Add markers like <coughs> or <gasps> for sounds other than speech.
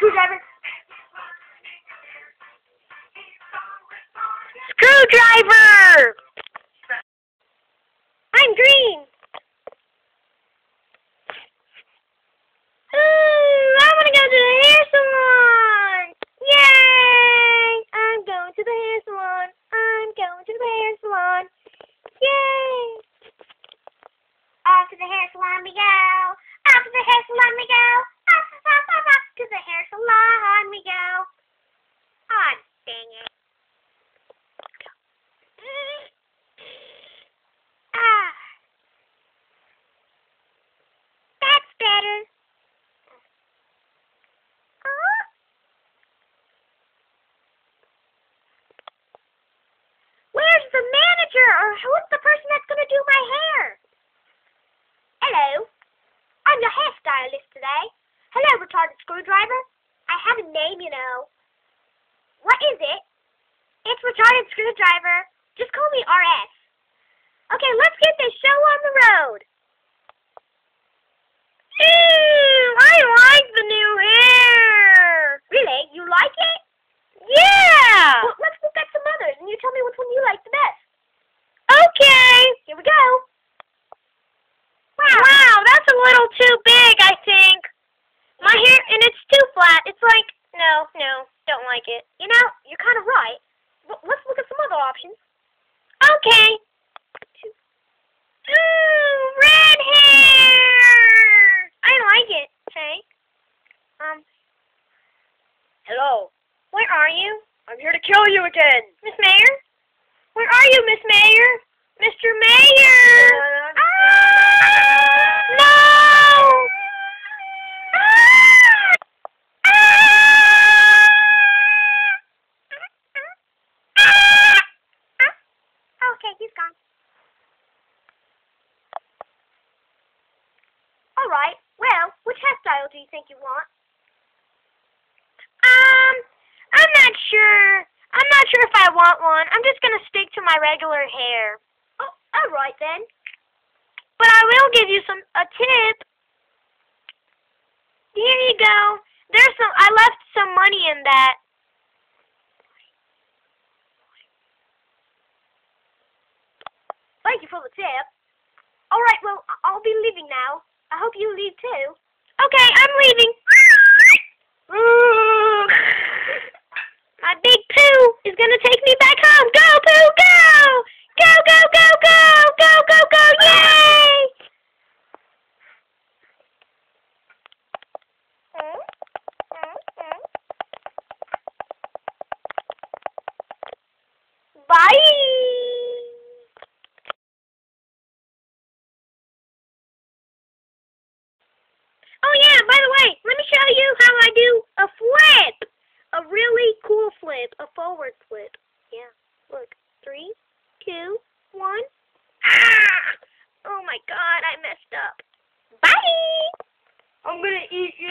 Screwdriver. Screwdriver! I'm green. Ooh, I want to go to the hair salon. Yay! I'm going to the hair salon. I'm going to the hair salon. Yay! Off to the hair salon we go. Off to the hair salon we go. To the hair salon we go. Oh, dang it. <coughs> Ah. That's better. Oh. Where's the manager or who's the person that's going to do my hair? Hello. I'm your hairstylist today. Retarded screwdriver. I have a name, you know. What is it? It's retarded screwdriver. Just call me RS. Okay, let's get this show on the road. Ooh, I like the new hair. Really? You like it? Yeah. Well, let's look at some others, and you tell me which one you like the best. Okay. Here we go. Wow. Wow, that's a little too big, I think. My hair, and it's too flat. It's like, no, no, don't like it. You know, you're kind of right. But let's look at some other options. Okay. Ooh, <gasps> red hair. I like it. Okay. Um. Hello. Where are you, I'm here to kill you again. Miss Mayor? Where are you, Miss Mayor? Mr. Mayor. Ah! All right. Well, which hairstyle do you think you want? Um, I'm not sure. I'm not sure if I want one. I'm just gonna stick to my regular hair. Oh, all right then. But I will give you some a tip. Here you go. There's some. I left some money in that. Thank you for the tip. All right. Well, I'll be leaving now. Leave too. Okay, I'm leaving. My big poo is gonna take me back one. Ah! Oh my god, I messed up. Bye! I'm gonna eat you.